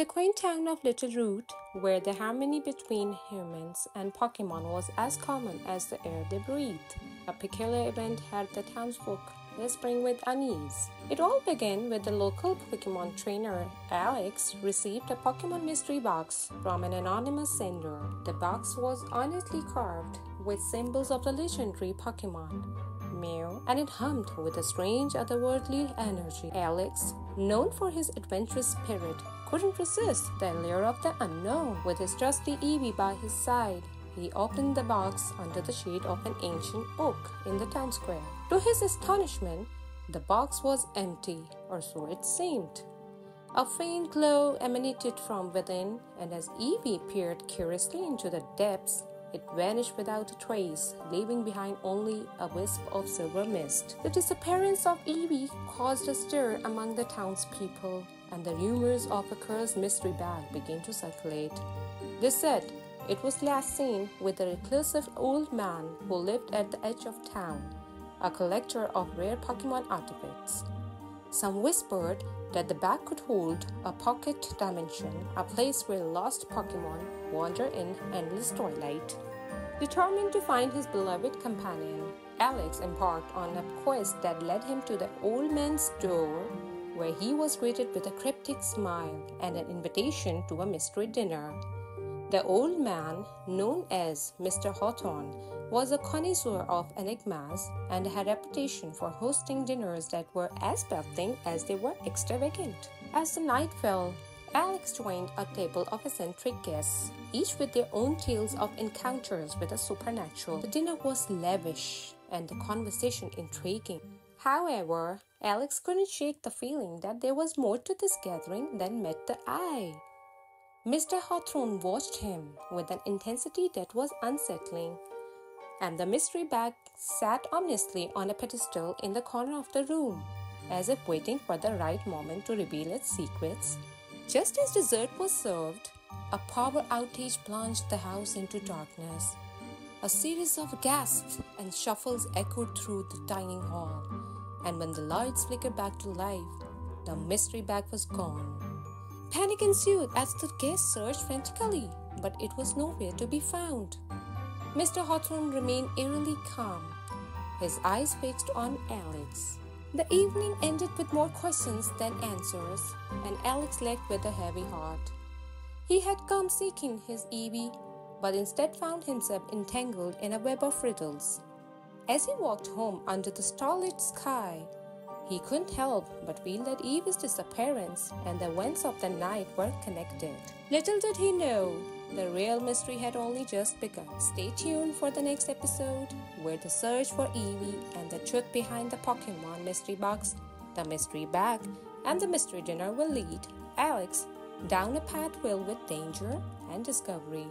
the quaint town of Littleroot, where the harmony between humans and Pokemon was as common as the air they breathed, a peculiar event had the townsfolk whispering with unease. It all began with the local Pokemon trainer, Alex, received a Pokemon mystery box from an anonymous sender. The box was honestly carved with symbols of the legendary Pokemon. Mew, and it hummed with a strange otherworldly energy. Alex, known for his adventurous spirit, couldn't resist the allure of the unknown. With his trusty Eevee by his side, he opened the box under the shade of an ancient oak in the town square. To his astonishment, the box was empty, or so it seemed. A faint glow emanated from within, and as Eevee peered curiously into the depths, it vanished without a trace, leaving behind only a wisp of silver mist. The disappearance of Eevee caused a stir among the townspeople, and the rumors of a cursed mystery bag began to circulate. They said it was last seen with a reclusive old man who lived at the edge of town, a collector of rare Pokemon artifacts. Some whispered that the bag could hold a pocket dimension, a place where lost Pokemon wander in endless twilight. Determined to find his beloved companion, Alex embarked on a quest that led him to the old man's door, where he was greeted with a cryptic smile and an invitation to a mystery dinner. The old man, known as Mr. Hawthorne, was a connoisseur of enigmas and had a reputation for hosting dinners that were as baffling as they were extravagant. As the night fell, Alex joined a table of eccentric guests, each with their own tales of encounters with the supernatural. The dinner was lavish and the conversation intriguing. However, Alex couldn't shake the feeling that there was more to this gathering than met the eye. Mr. Hawthorne watched him with an intensity that was unsettling, and the mystery bag sat ominously on a pedestal in the corner of the room, as if waiting for the right moment to reveal its secrets. Just as dessert was served, a power outage plunged the house into darkness. A series of gasps and shuffles echoed through the dining hall, and when the lights flickered back to life, the mystery bag was gone. Panic ensued as the guests searched frantically, but it was nowhere to be found. Mr. Hawthorne remained eerily calm, his eyes fixed on Alex. The evening ended with more questions than answers, and Alex left with a heavy heart. He had come seeking his Eevee, but instead found himself entangled in a web of riddles. As he walked home under the starlit sky, he couldn't help but feel that Eevee's disappearance and the events of the night were connected. Little did he know, the real mystery had only just begun. Stay tuned for the next episode, where the search for Eevee and the truth behind the Pokemon mystery box, the mystery bag, and the mystery dinner will lead Alex down a path filled with danger and discovery.